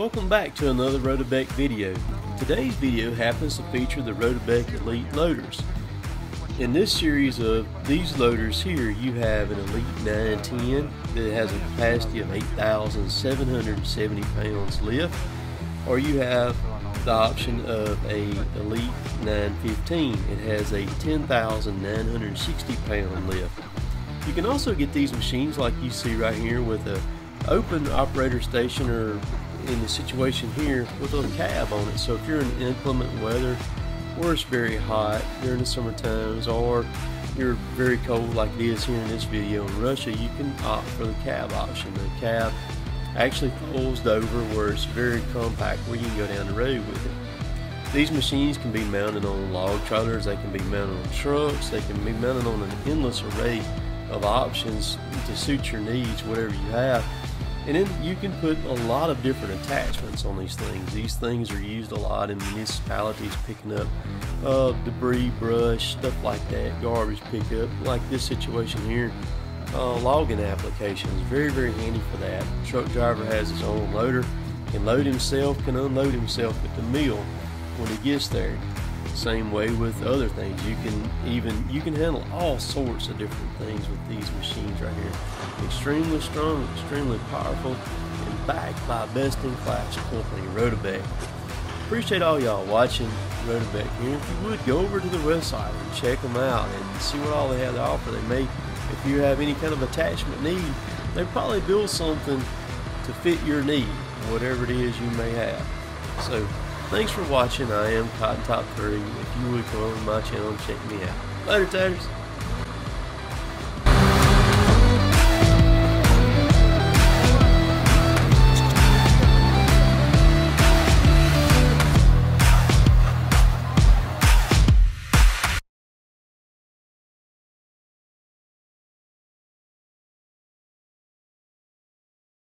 Welcome back to another Rotobec video. Today's video happens to feature the Rotobec Elite loaders. In this series of these loaders here, you have an Elite 910 that has a capacity of 8,770 pounds lift, or you have the option of a Elite 915. It has a 10,960 pound lift. You can also get these machines like you see right here with a open operator station or in the situation here with a cab on it. So if you're in inclement weather or it's very hot during the summer times or you're very cold like it is here in this video in Russia, you can opt for the cab option. The cab actually folds over where it's very compact where you can go down the road with it. These machines can be mounted on log trailers, they can be mounted on trucks, they can be mounted on an endless array of options to suit your needs, whatever you have. And then you can put a lot of different attachments on these things. These things are used a lot in municipalities picking up uh, debris, brush, stuff like that, garbage pickup, like this situation here. Uh, logging applications, very, very handy for that. Truck driver has his own loader, can load himself, can unload himself at the mill when he gets there. Same way with other things. You can even you can handle all sorts of different things with these machines right here. Extremely strong, extremely powerful, and backed by best-in-class company, Rotobec. Appreciate all y'all watching Rotobec here. If you would, go over to the website and check them out and see what all they have to offer. They may, if you have any kind of attachment need, they probably build something to fit your need, whatever it is you may have. So Thanks for watching. I am Cotton Top 3. If you would come over to my channel and check me out. Later, taters.